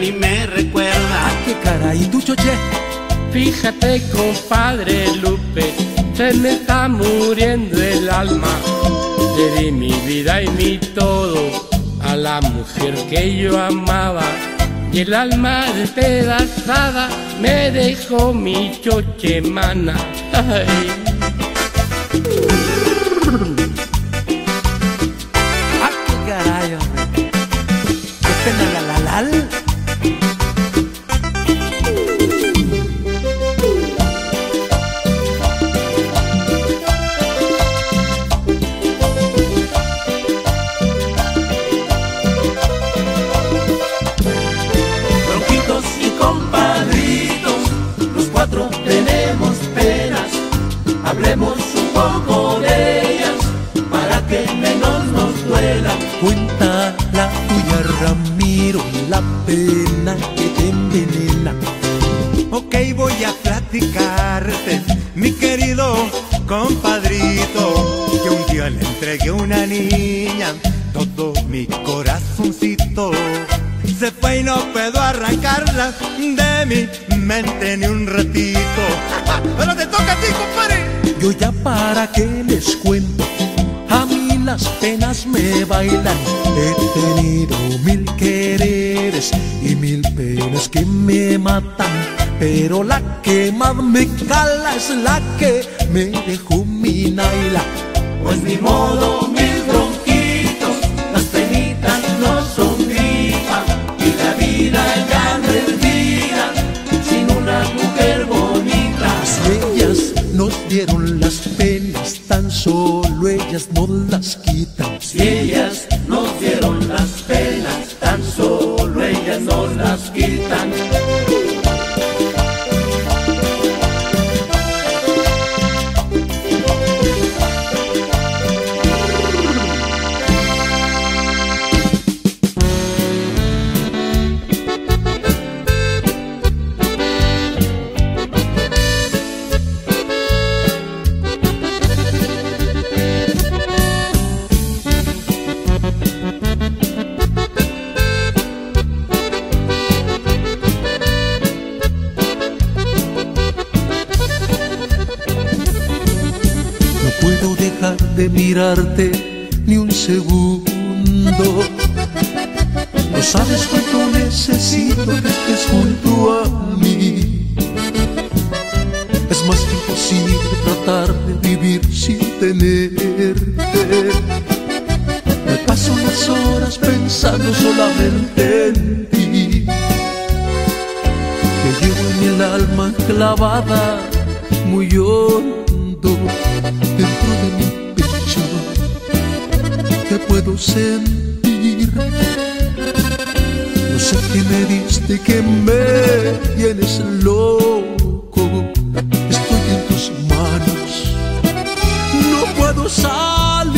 ni me recuerda. ¿Qué caray, tu choche? Fíjate, compadre Lupe, se me está muriendo el alma. Le di mi vida y mi todo a la mujer que yo amaba. Y el alma despedazada me dejó mi choche mana. Ay. Ramiro, la pena que te envenena. Ok, voy a platicarte, mi querido compadrito, que un día le entregué una niña todo mi corazoncito. Se fue y no puedo arrancarla de mi mente ni un ratito. Pero te toca a ti, compadre. Yo ya para qué les cuento, las penas me bailan. He tenido mil quereres y mil penas que me matan. Pero la que más me cala es la que me dejó mi Naila. Pues ni modo, mis bronquitos, las penitas no son gripa y la vida ya no es vida sin una mujer bonita. Si ellas nos dieron las penas, tan solo ellas nos las quitan. Me paso las horas pensando solamente en ti. Que llevo en el alma clavada muy hondo dentro de mi pecho. Te puedo sentir. No sé qué me diste que me tienes loco. No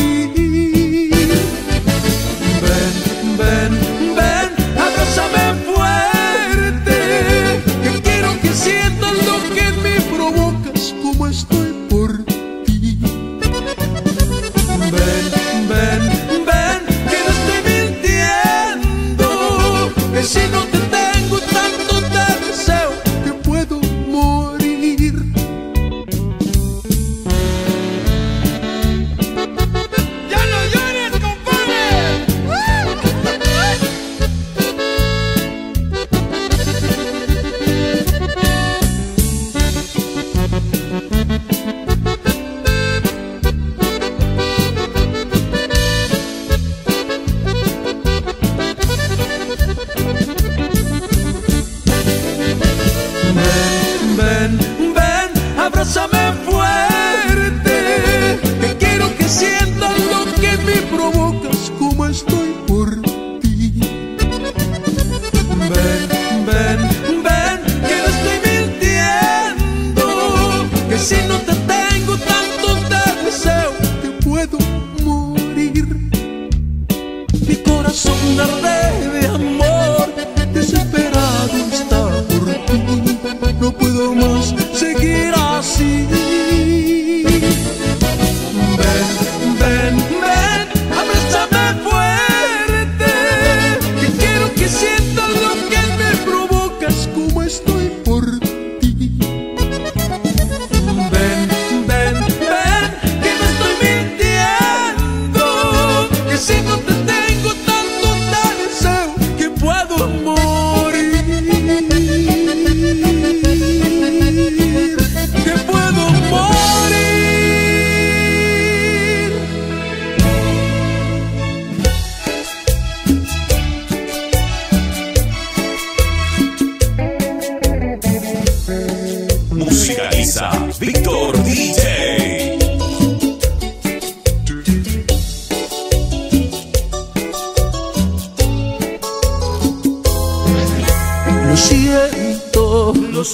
see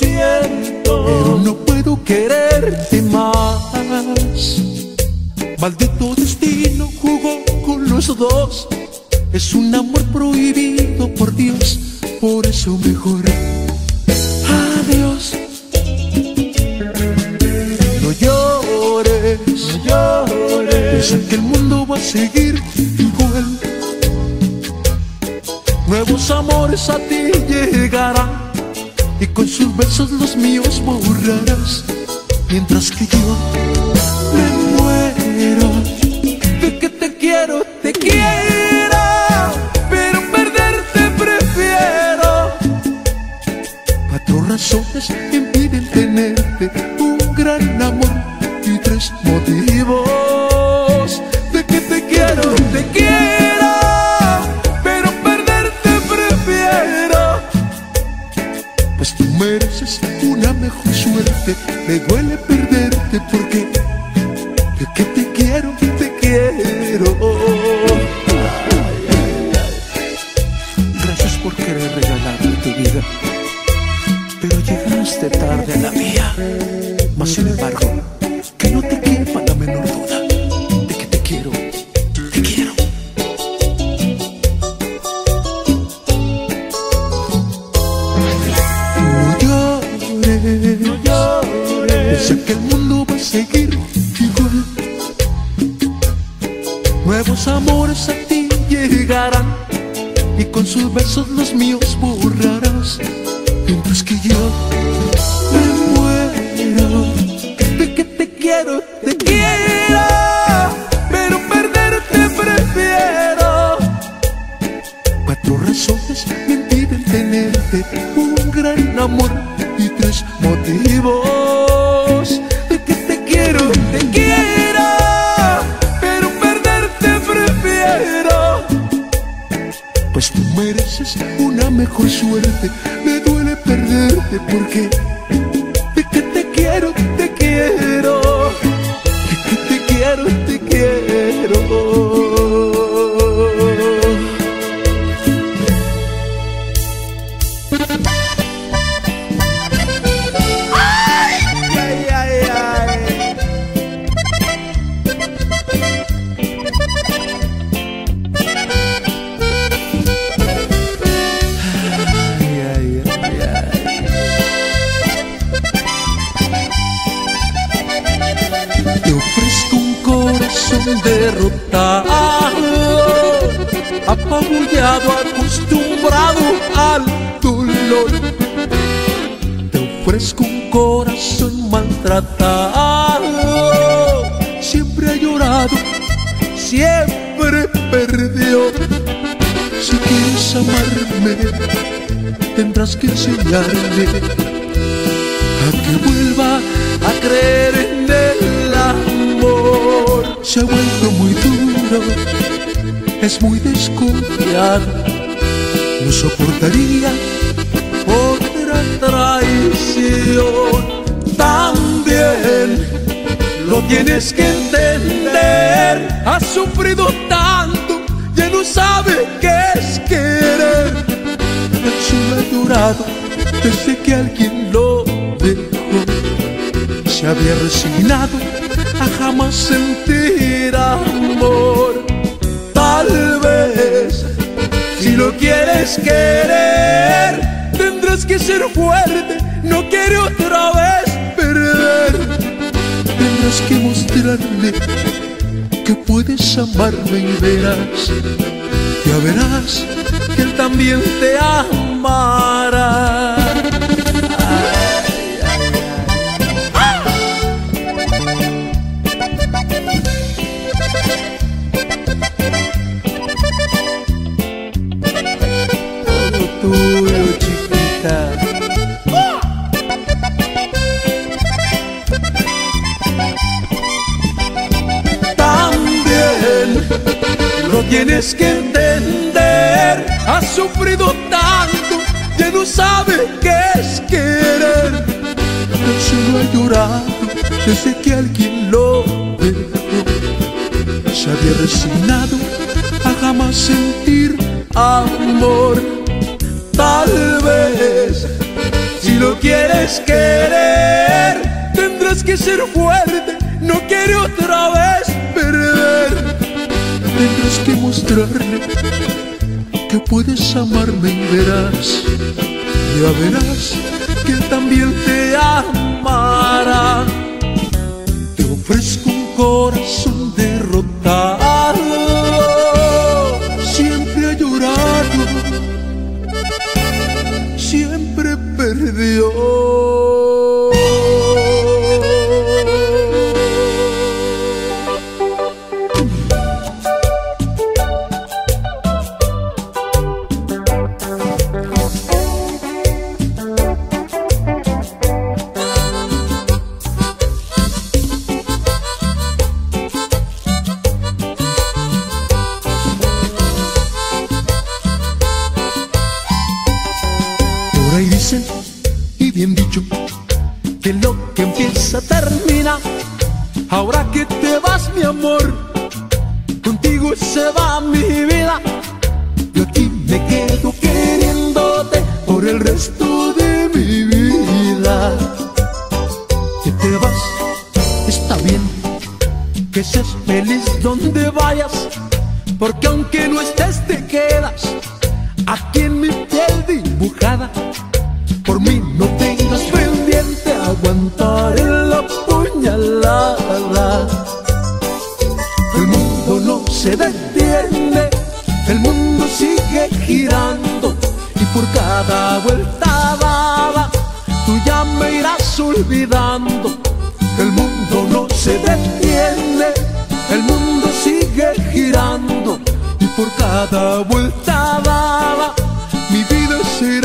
siento, pero no puedo quererte más. Maldito destino jugó con los dos. Es un amor prohibido por Dios, por eso mejor. Adiós. No llores, no llores. Que el mundo va a seguir igual. Nuevos amores a ti llegarán y con sus besos los míos borrarás. Mientras que yo me muero de que te quiero, te quiero, pero perderte prefiero. Cuatro razones impiden tenerte, Pues tú mereces una mejor suerte, me duele perderte porque de que te quiero, te quiero. Gracias por querer regalarme tu vida, pero llegaste tarde a la mía. Mas sin embargo, razones me impiden tenerte, un gran amor y tres motivos de que te quiero, te quiero, pero perderte prefiero. Pues tú mereces una mejor suerte, me duele perderte porque derrotado, apabullado, acostumbrado al dolor. Te ofrezco un corazón maltratado, siempre ha llorado, siempre perdió. Si quieres amarme, tendrás que enseñarme a que vuelva a creer en el. Se ha vuelto muy duro, es muy desconfiado, no soportaría otra traición. También lo tienes que entender, has sufrido tanto, ya no sabe qué es querer. Él solo ha llorado desde que alguien lo dejó. Se había resignado a jamás sentir amor. Tal vez, si lo quieres querer, tendrás que ser fuerte. No quiere otra vez perder. Tendrás que mostrarle que puedes amarme y verás, ya verás que él también te amará. Tienes que entender. Has sufrido tanto, ya no sabe qué es querer. Solo ha llorado desde que alguien lo dejó. Se había resignado a jamás sentir amor. Tal vez, si lo quieres querer, tendrás que ser fuerte, Tendrás que mostrarle que puedes amarme y verás, ya verás que él también te amará. Te ofrezco un corazón Ahora que irás olvidando. El mundo no se detiene, el mundo sigue girando y por cada vuelta dada mi vida se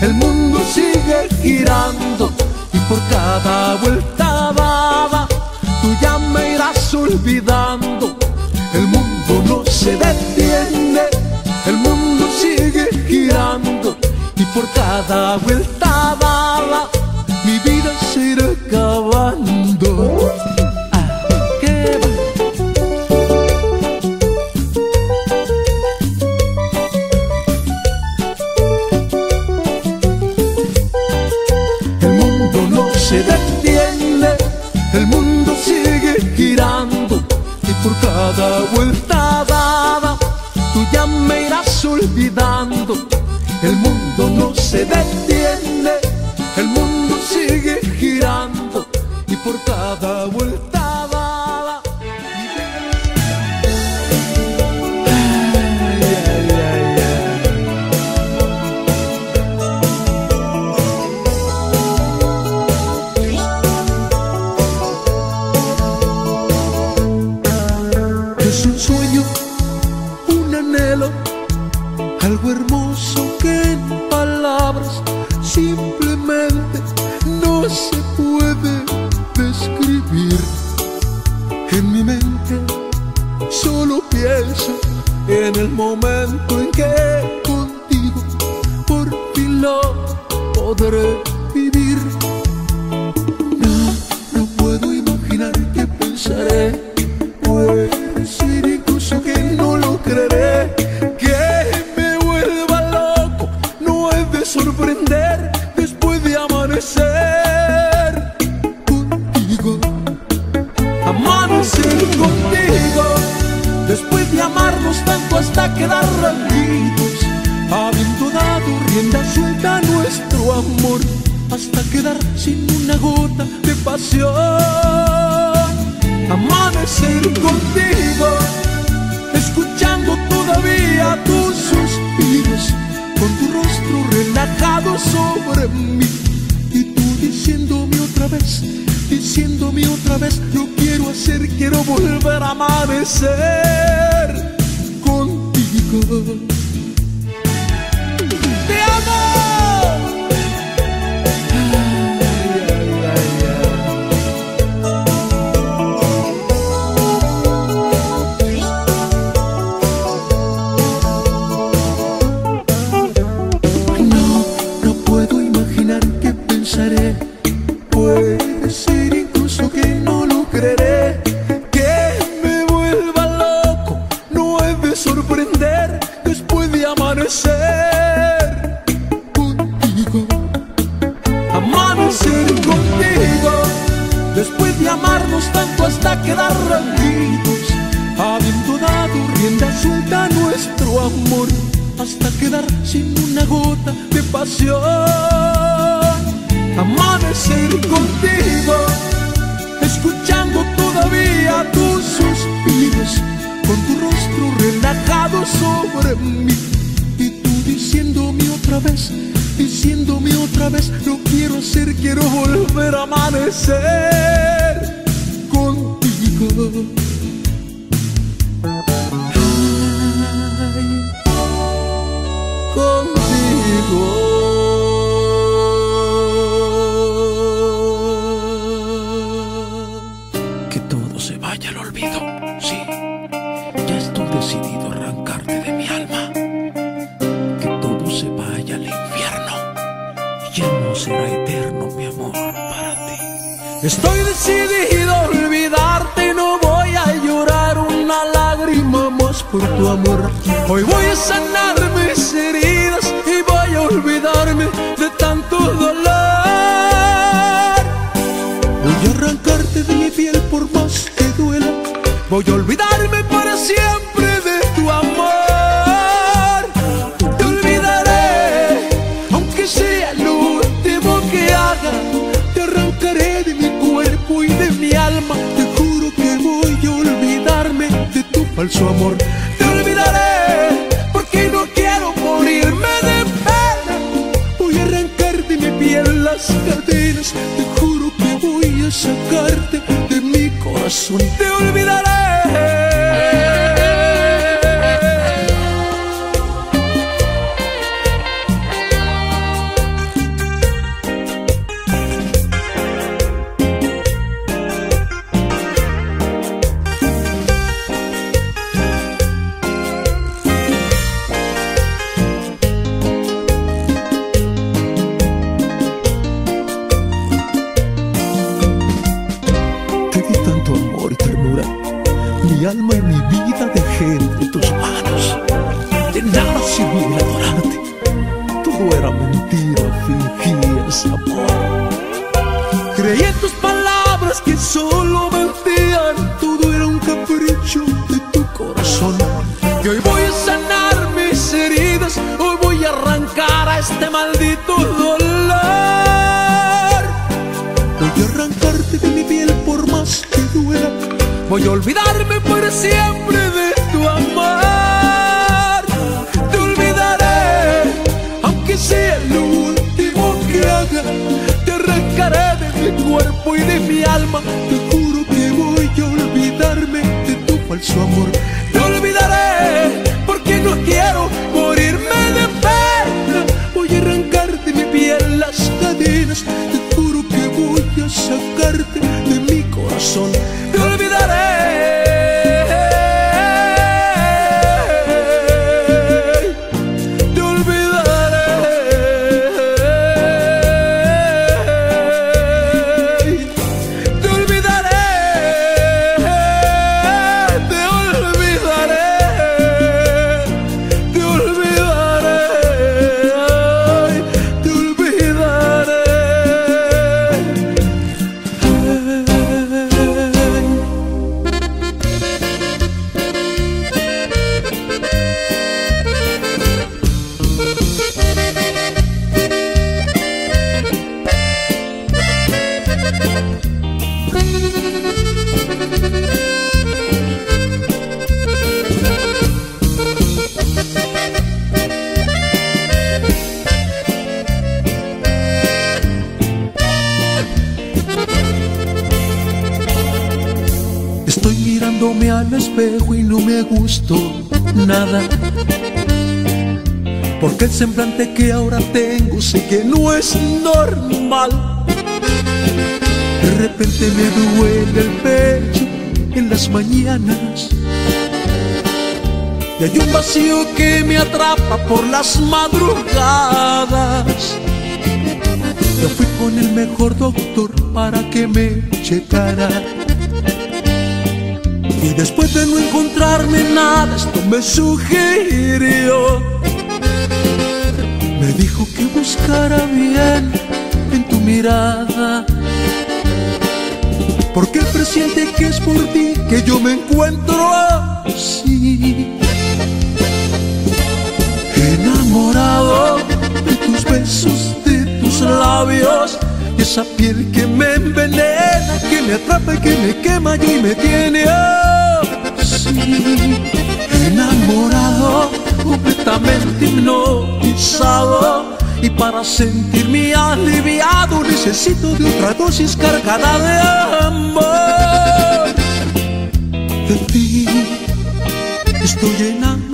el mundo sigue girando y por cada vuelta dada tú ya me irás olvidando. El mundo no se detiene, el mundo sigue girando y por cada vuelta dada mi vida se irá acabando. Vuelta dada tú ya me irás olvidando. El mundo no se detiene, tanto hasta quedar rendidos. Habiendo dado rienda suelta a nuestro amor. hasta quedar sin una gota de pasión. Amanecer contigo, escuchando todavía tus suspiros, con tu rostro relajado sobre mí y tú diciéndome otra vez, diciéndome otra vez, yo quiero hacer, quiero volver a amanecer contigo. Te amo. Que todo se vaya al olvido, sí. Ya estoy decidido a arrancarte de mi alma. Que todo se vaya al infierno. Ya no será eterno mi amor para ti. Estoy decidido a olvidarte, no voy a llorar una lágrima más por tu amor. Hoy voy a sanar mis heridas y voy a olvidarme por más que duela. Voy a olvidarme para siempre de tu amor. Te olvidaré, aunque sea lo último que haga. Te arrancaré de mi cuerpo y de mi alma. Te juro que voy a olvidarme de tu falso amor. Te olvidaré, porque no quiero morirme de pena. Voy a arrancar de mi piel las cadenas. Te juro que voy a sacarte de corazón. Te olvidaré. Voy a olvidarme por siempre de tu amor. Te olvidaré, aunque sea lo último que haga. Te arrancaré de mi cuerpo y de mi alma. Te juro que voy a olvidarme de tu falso amor. Te olvidaré, porque no quiero morirme de pena. Voy a arrancar de mi piel las cadenas. Te juro que voy a sacarte de mi corazón. No me gustó nada. Porque el semblante que ahora tengo sé que no es normal. De repente me duele el pecho en las mañanas. Y hay un vacío que me atrapa por las madrugadas. Yo fui con el mejor doctor para que me checara. Y después de no encontrarme nada, esto me sugirió. Me dijo que buscara bien en tu mirada. Porque presiente que es por ti que yo me encuentro así. Enamorado de tus besos, de tus labios esa piel que me envenena, que me atrapa y que me quema y me tiene así. Enamorado, completamente hipnotizado. Y para sentirme aliviado necesito de otra dosis cargada de amor. De ti estoy enamorado.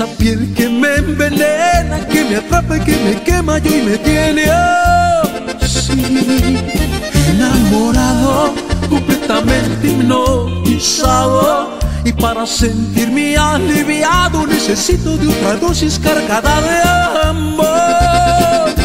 Esa piel que me envenena, que me atrapa y que me quema y me tiene así. Enamorado, completamente hipnotizado y para sentirme aliviado necesito de otra dosis cargada de amor.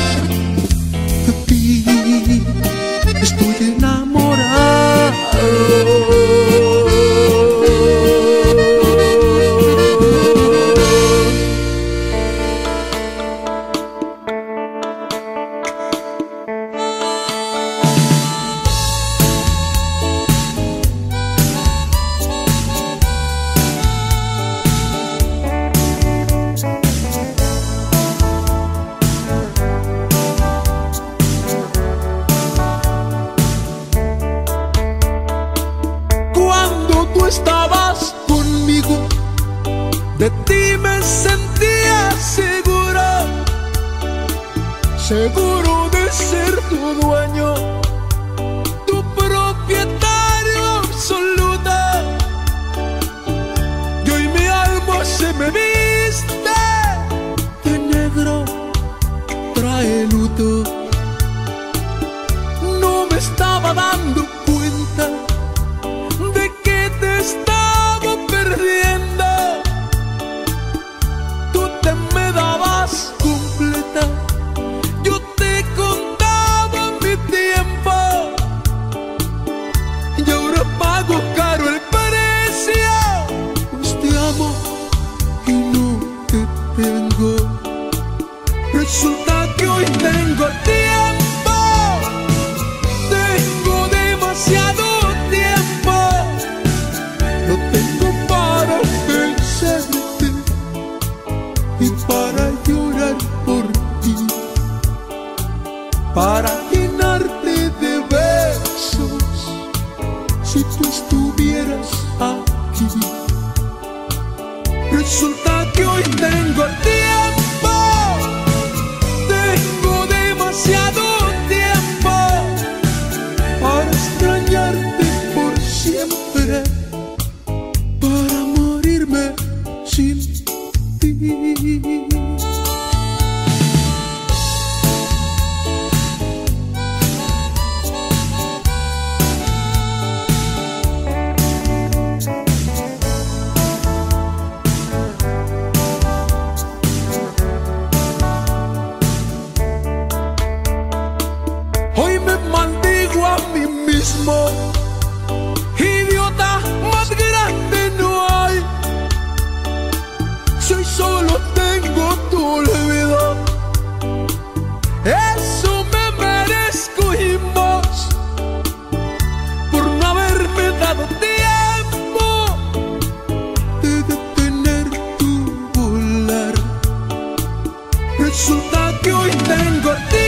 Resulta que hoy tengo tiempo,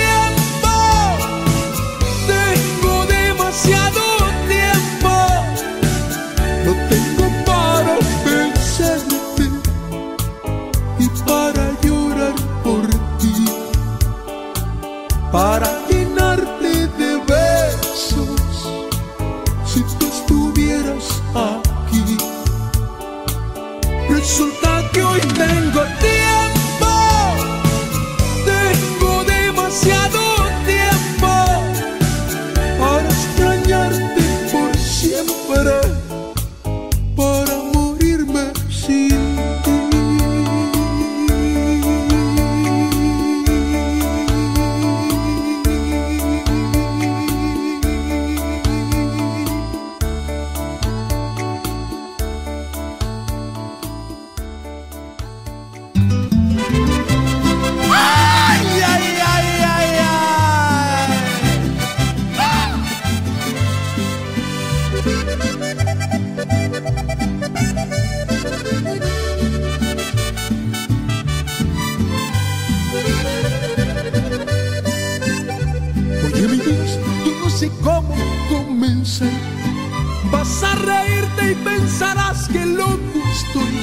Vas a reírte y pensarás que loco estoy.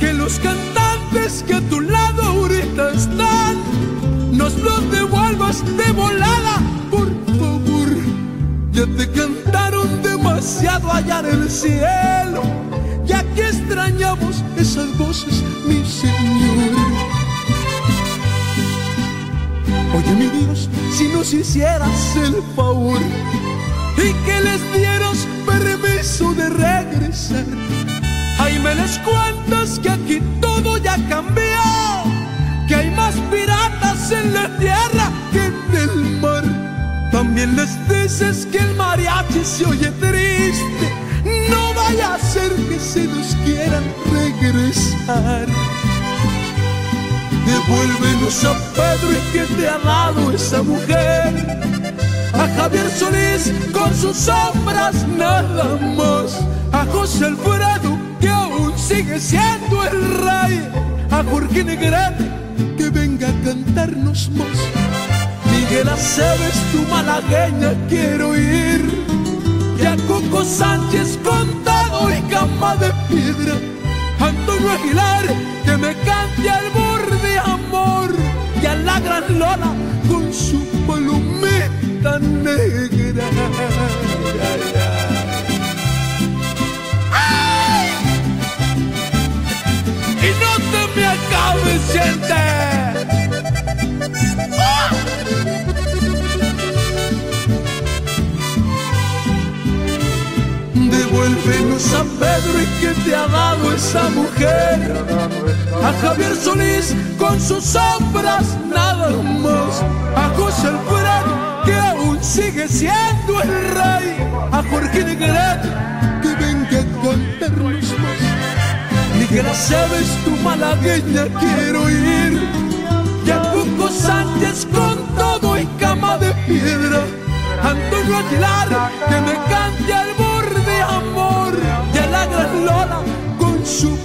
Que los cantantes que a tu lado ahorita están, nos los devuelvas de volada, por favor. Ya te cantaron demasiado allá en el cielo. Ya que extrañamos esas voces, mi Señor. Oye mi Dios, si nos hicieras el favor y que les dieras permiso de regresar, ahí me les cuentas que aquí todo ya cambió, que hay más piratas en la tierra que en el mar. También les dices que el mariachi se oye triste, no vaya a ser que se nos quieran regresar. Devuélvenos a Pedro y que te ha dado esa mujer. A Javier Solís con sus sombras nada más. A José Alfredo que aún sigue siendo el rey. A Jorge Negrete que venga a cantarnos más. Miguel Aceves, tu malagueña quiero ir. Y a Coco Sánchez con todo y cama de piedra. Antonio Aguilar que me cante al borde amor y a la gran Lola con su palomita negra. Y no te me acabes, gente. Devuélvenos a Pedro y que te ha dado esa mujer. A Javier Solís con sus sombras nada más. A José Alfredo sigue siendo el rey. A Jorge Negrete que venga a cantarnos más. Miguel Aceves, tu malagueña quiero ir. Y a Cuco Sánchez con todo y cama de piedra. Antonio Aguilar que me cante al borde amor. Y a la gran Lola con su